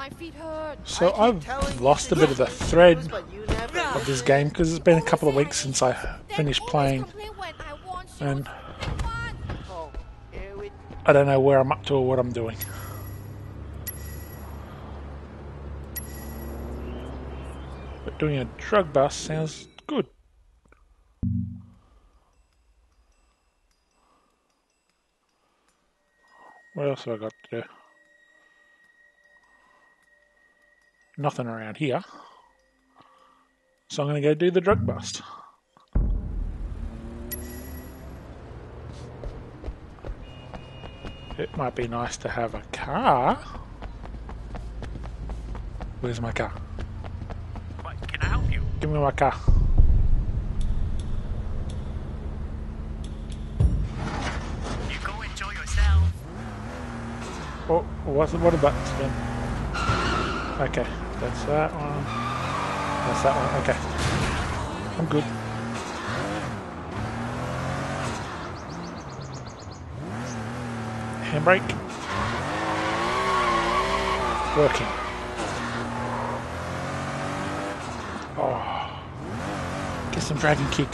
My feet hurt. So I've lost a bit of the thread of this game because it's been a couple of weeks since I finished playing and oh, I don't know where I'm up to or what I'm doing. But doing a drug bust sounds good. What else have I got to do? Nothing around here. So I'm going to go do the drug bust. It might be nice to have a car. Where's my car? What, can I help you? Give me my car. You go enjoy yourself. Oh, what's what about this again? Okay, that's that one. That's that one. Okay, I'm good. Handbrake. Working. Oh, get some dragon kick.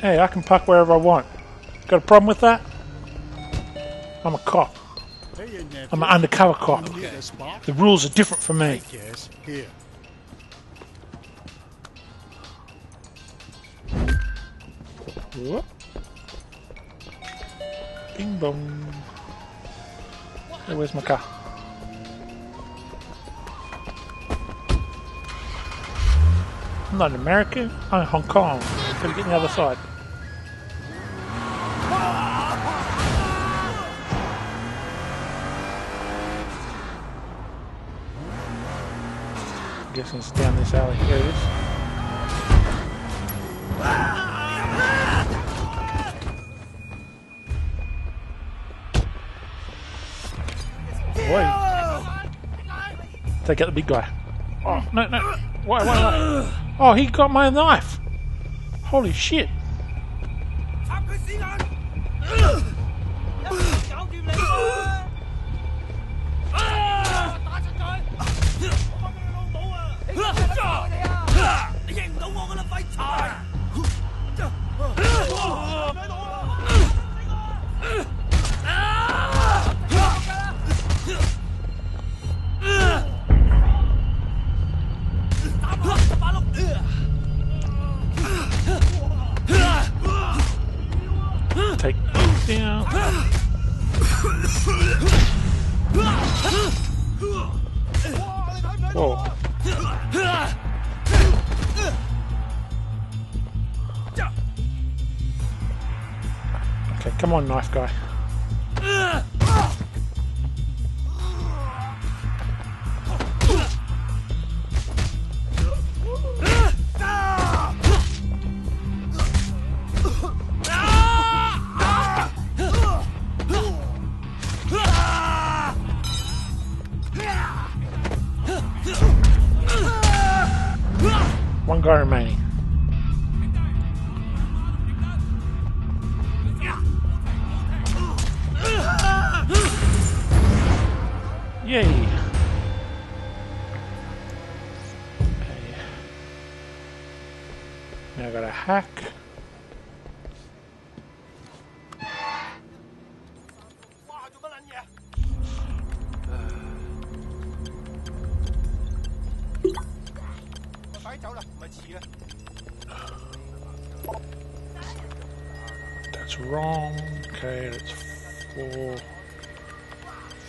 Hey, I can park wherever I want. Got a problem with that? I'm a cop. I'm an undercover cop. The rules are different for me. Whoop. Bing bong. Hey, where's my car? I'm not in America. I'm in Hong Kong. Gotta get on the other side. I'm guessing it's down this alley. Here it is. Boy. Take out the big guy. Oh, no, no. Why, why, why? Oh, he got my knife. Holy shit. Take down. Whoa. Okay, come on, knife guy. Guy remaining. Yay! Okay. Now I got a hack.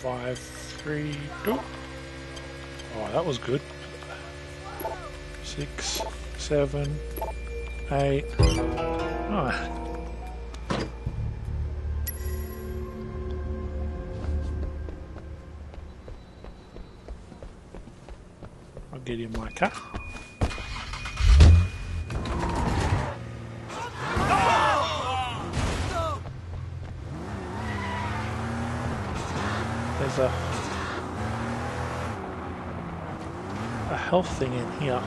Five, three, two. Oh, that was good. Six, seven, eight. Oh. I'll get in my car. There's a a health thing in here.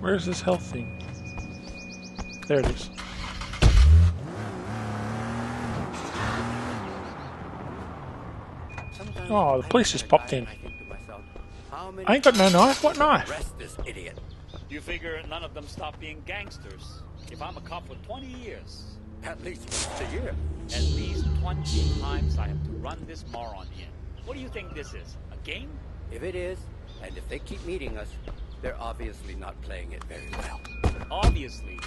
Where's this health thing? There it is. Oh, the police just popped in. I think to myself, how many I ain't got no knife. What knife? Arrest this idiot. You figure none of them stop being gangsters. If I'm a cop for 20 years, At least once a year. at least 20 times I have to run this moron in. What do you think this is? A game? If it is, and if they keep meeting us, they're obviously not playing it very well. Obviously.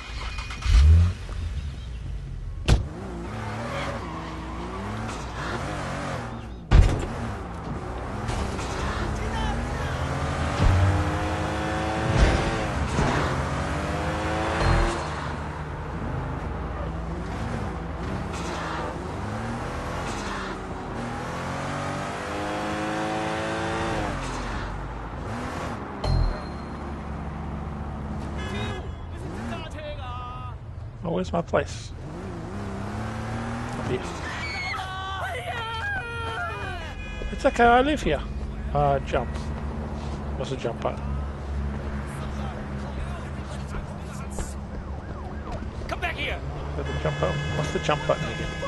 Where's my place? Here. It's okay, I live here. Uh, jump. What's the jump button? Come back here! The jump button? What's the jump button again?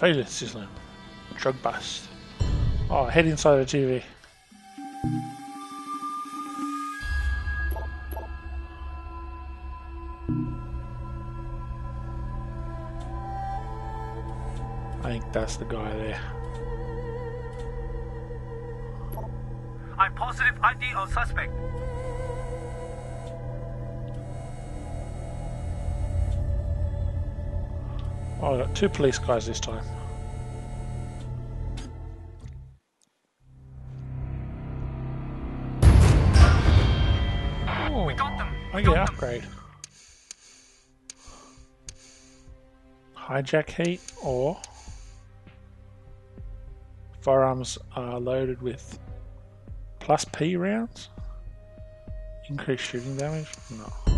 Surveillance system. Drug bust. Oh, head inside the TV. I think that's the guy there. I'm positive ID on suspect. Oh, I got two police guys this time. Oh, We got them. I We get got them. upgrade. Hijack heat or firearms are loaded with plus P rounds. Increased shooting damage? No.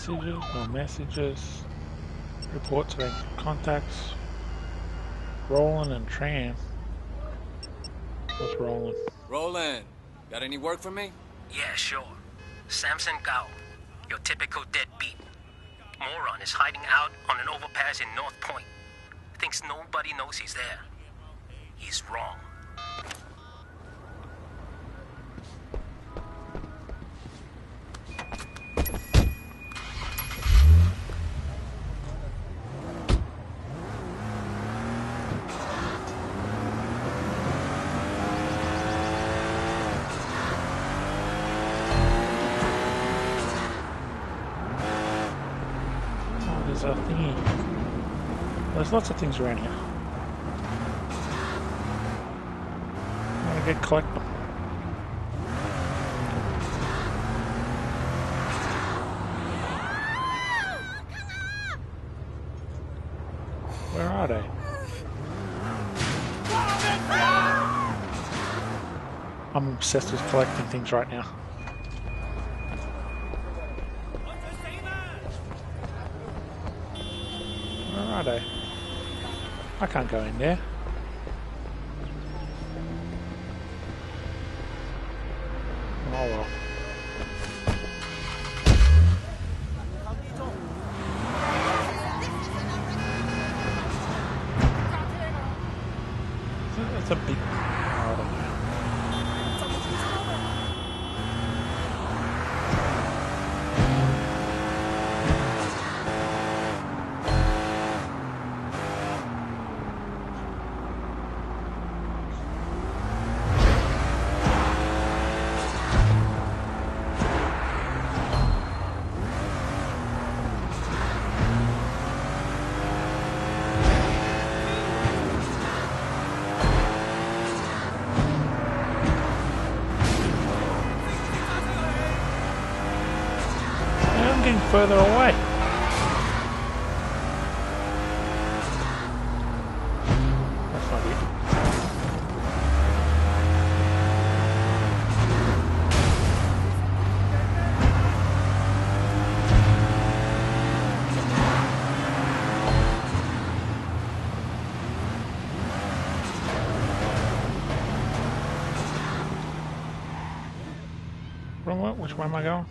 Messages, no messages. Reports of contacts. Roland and Tran. What's Roland? Roland, got any work for me? Yeah, sure. Samson Gao, your typical deadbeat. Moron is hiding out on an overpass in North Point. Thinks nobody knows he's there. He's wrong. Oh, there's a thingy. There's lots of things around here. I'm gonna get collect them. Where are they? I'm obsessed with collecting things right now. Are they? I can't go in there. Oh well. Further away. That's not it. Wrong? Which way am I going?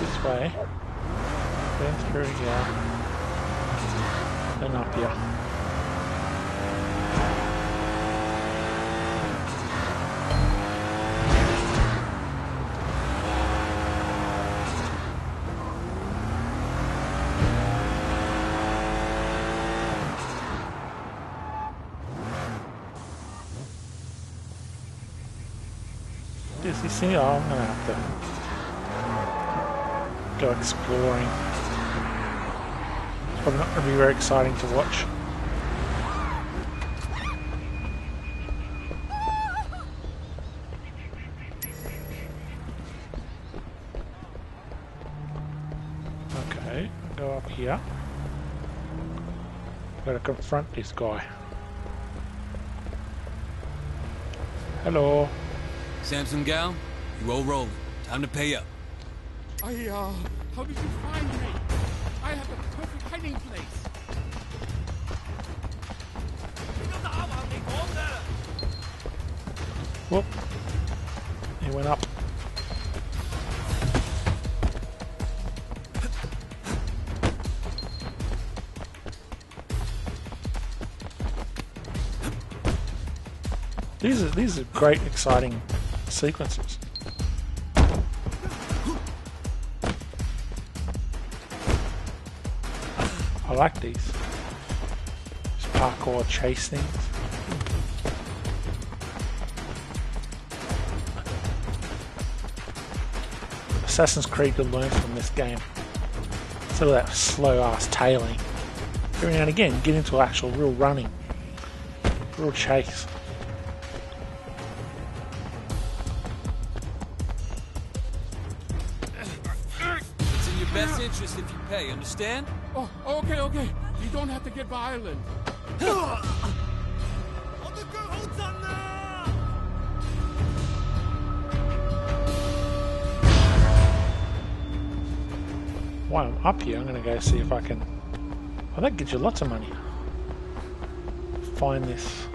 This way. Then through here. Then up here. Does he see? I'm gonna have to go exploring. It's probably not gonna be very exciting to watch. Okay, go up here. Gotta confront this guy. Hello. Samson Gao, you owe Roland. Time to pay up. I, uh, how did you find me? I have the perfect hiding place. Whoop. He went up. These are these are great, exciting sequences. I like these. Just parkour chase things. Assassin's Creed could learn from this game. Instead of that slow ass tailing. Every now and again, get into actual real running. Real chase. Best interest if you pay, understand? Oh, okay, okay. You don't have to get by violent. While I'm up here, I'm going to go see if I can... Oh, that gives you lots of money. Find this...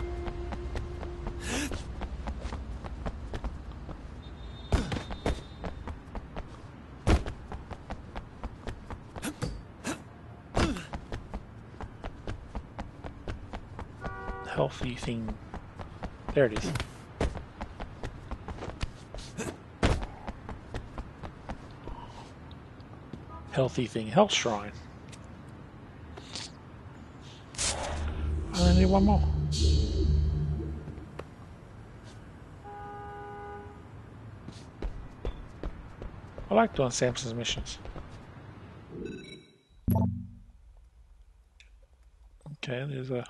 Healthy thing. There it is. healthy thing, health shrine. I need one more. I like doing Samson's missions. Okay, there's a